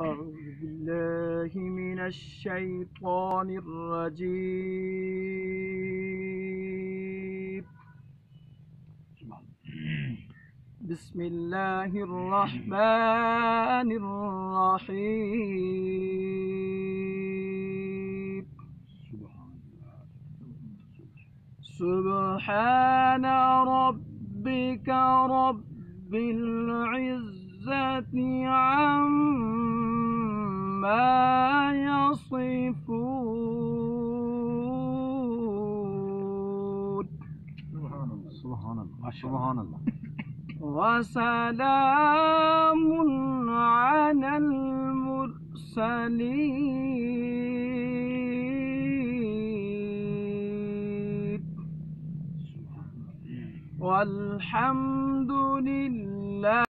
أعوذ بالله من الشيطان الرجيم. بسم الله الرحمن الرحيم. سبحان ربك رب العزة يصفون سبحان الله. سبحان الله. وسلام على المرسلين. والحمد لله.